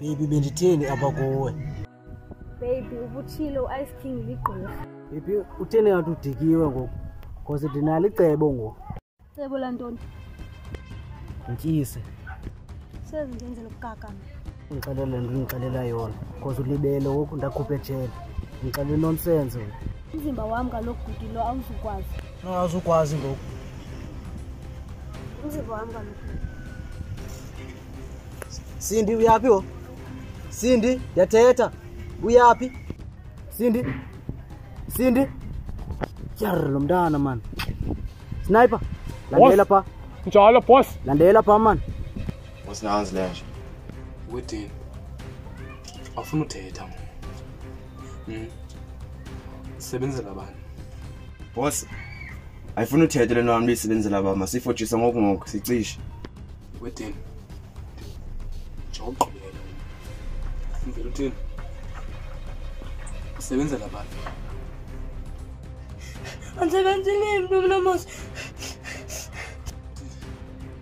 bebi benditheni apha kuwe bebi ubutshile u-ice king ligqwirha bebi utheni ngathi udikiwe ngoku because ndinalo icebo ngoku cebo lantoni ntyise sezi ndenzela ukukakama ndixelela le nto ndixelela yona because ulibele woku ndakhuphe ejele ndixelela inonsense umzimba wam kaloku bhuti lo awuzukwazi no awuzukwazi ngoku umzimba wam kaloku sindi uyaphi wo sindi ndiyathetha uyaphi sindi sindi tyar lo mntana mani sniper landela pha njalo bos landela pha mani What's Nan's lunch? Waiting. Afuna uthetha. Hmm. Sebenzela bani? Boss, ayifuna uthetha lento wami luyisebenzela baba masifotshisa ngoku ngoku sicishe. Waiting. Jawuqhubeka. Ngivela uthini? Sebenzela bani? Ansebenzi ngembi mlomosi.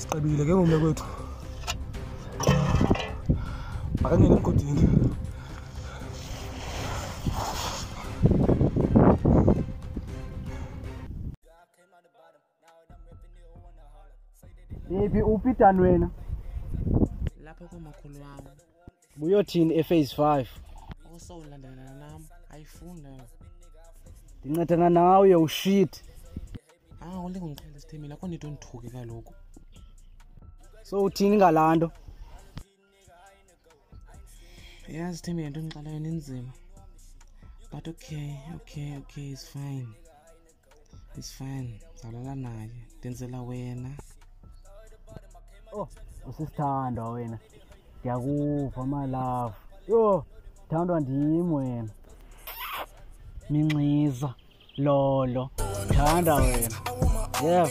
sigqibile ke ngomle kwethu makangene emgodini niphi uphi dan wena lapha kwamakhulu wawo buyothini ephase five also ulandelana nam ayifunda ndincedana nawe yo shit ah ulingondiqhela sithemile akho nito ndithuke kaloku so uthini ngalaa nto yazi sithemile nto ndixalayo ninzima but okay okay okay is fine It's fine. Zalala naye. Ndenzela wena. Oh, usisithandwa wena. Ndiyakuva my love. Yho, thandwa ndim wena. Minxiza, lolo, thanda wena. Yeah.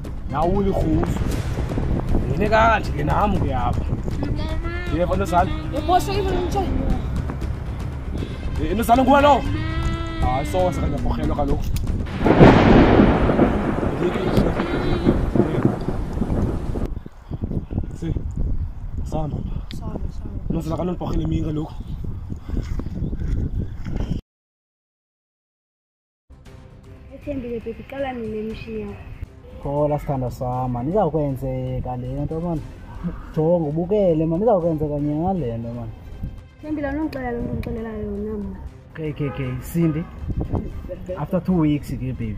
nawe ulikhuzu yine kanje ke nam ke apha yeva into zala into zala nguwe lowo hayi soze kandiyaborhelwa kaloku Sana. Sana, sana. Nung sila ka nun, pakilamira, look. ethembile bhebhi qala nini emishini yakho khola sithandwa sama mani izawukwenzeka le nto mani jonga ubukele mani izawukwenzeka nyanga le nto mani thembile unongixela lo nto ndixelela yona mna k k k sindi after two weeks ke baby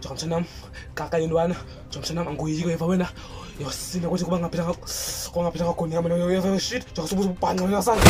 John Sanam, kaka yenu bana. John Sanam angoyiko yeva wena. Yosina kuthi kuba ngaphila ngakho. Kwa ngaphila ngakho nyama no yeva shit. John subuza ubhanqa wena sana.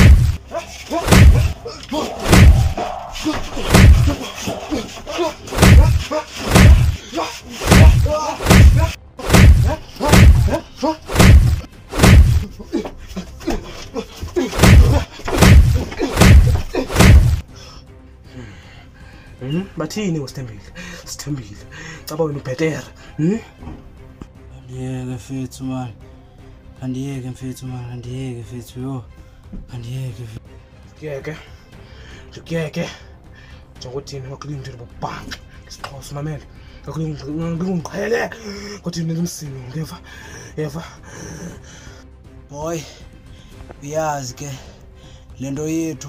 Hmm? bathini usithembile sithembile caba wena ubhetera hmm? andiyeke mfethu mani andiyeke mfethu mani andiyeke mfethu yho andiyeke ndikuyeke ndikuyeke njengothini ngakulindile bobhanxa isixhosa umamele ngakulungiqhele kodwa into emsini ngeva yeva boy uyazi ke le nto yethu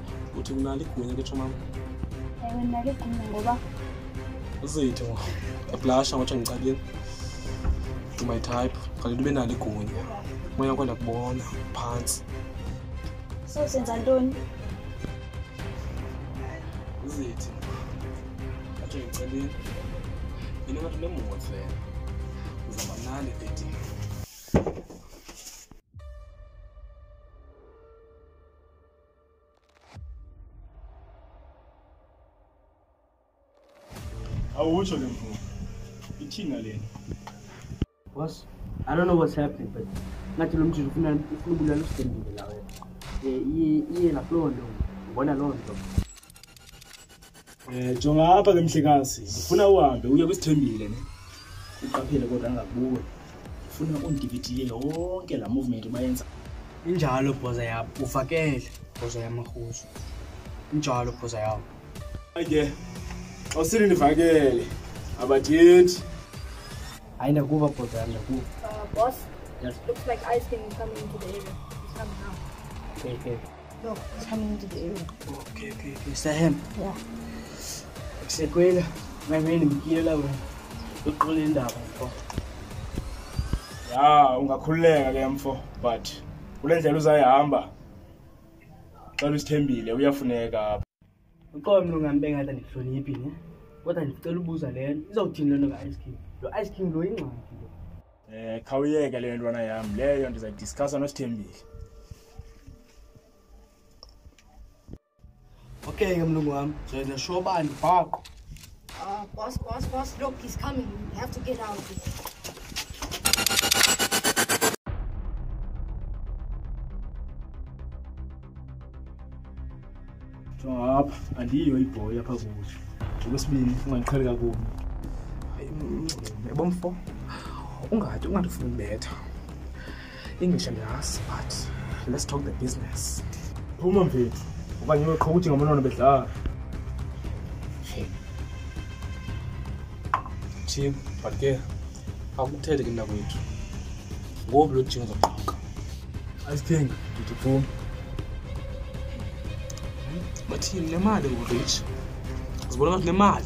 uthi mna ligunya ke tshomam ewe mna ligunya ngoba uzitho eblasha ngotsho ngicabile to my type kale ndibe nalo igunya moya kwenda kubona phantsi so senza ntoni uzithi atsho ngicabile yini ngathi unemohle uzaba nani bedini awutsho ke mvumo ithina lena bos i don't know what's happening but ngathi lo mjuju ufuna ubulala usidembile lawe iye nakuloo nto ubona loo nto Eh jonga apha ke mhlekazi. Ngifuna uhambe uye kwisithembile ne. Uqaphele kodwa angakuwe. Ngifuna undividiye yonke la movement obayenza. Injalo bhoza yam, ufakele bhoza yam arhuzo. Injalo bhoza yam. Ayike. Xa usini ndivakele abathethi. Hayi ndakuva bhoza yam ndakuva. Uh, boss, yes. looks like ice cream is coming into the area. It's coming now. Okay, okay. Yok, sen de değil. Okay, okay, okay. Is that him? Yeah. Sekwela, my man, ngikile la wena. Uqola indaba mfo. Ya, ungakhululeka ke mfo, but kulendlela uzayihamba. Xa usithembile uyafuneka apha. uqobe mntu ngambeka ta ndihloniphi ne kodwa ndicela ubuza le nto izawuthini le nto ka-ice king lo ice king lo yingxaki lo um khawuyeke le ntwana yam leyo ndizayidiskhasa nosithembile okay ke mlungu wam zoyenza sure uba ndibhaqo Uh, boss, boss, boss, look, he's coming. We have to get out of here. Job, andiyo ibhoyi apha kuthi. Okwesibini ungandiqheli kakubi. Yebo mfo. Ungade ungandifuni betha. English and us, but let's talk the business. Phuma mfethu. Uba ngino qho ukuthi ngomnono bedlala. Team, but ke akuthele ke nakwethu. Ngoku lo jingo zoqhaka. I think ndithi phuma. But team nemali u rich. Uzibona ngathi nemali.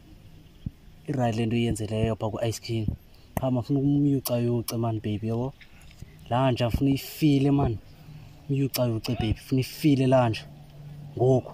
irayithi le nto iyenzileyo phaa ku-ice king qha mafuna ukumyucayuce mani baby yabo laa nja funa uyifile mani umyucayuce baby funa ifile laa nja ngoku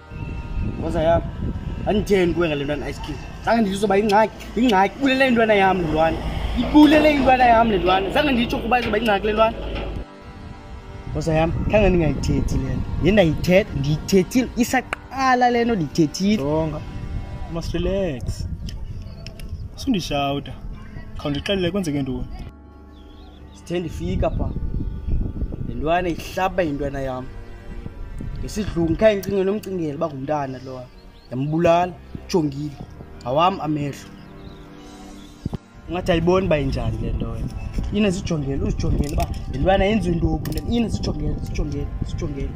Ngoza yam. Anditheni kuwe ngale ntwana ice cream. Zange nditsho uba yingxaki, yingxaki ibulele intwana yam le ntwana. Ibulele intwana yam le ntwana. Zange nditsho ukuba izoba yingxaki le ntwana. Ngoza yam, khange ndingayithethi le nto. Ndiye ndayithetha, ndiyithethile isaqala le nto ndiyithethile. Jonga. Must relax. Sundishawuta. Khawundixelele kwenzeke ntoni? sithe ndifika pha le ntwana ihlaba intwana yam ngesidlungu khaye ndicingele omcingele uba ngumntana lowa yambulala ujongile ngawam amehlo ungathi ayiboni uba injani le nto wena ine zijongele uzijongele uba le ntwana yenziwe ntoku le ine zijongele zijongele zijongele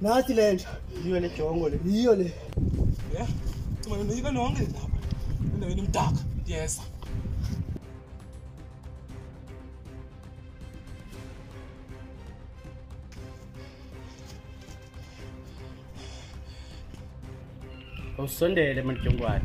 Nasi lento. Yiyo le jongo le. Yiyo le. Yeah. Cuma nina yibe nonke lapha. Endaweni imdaka. Ndiyeza. Awusondele mandijongwane.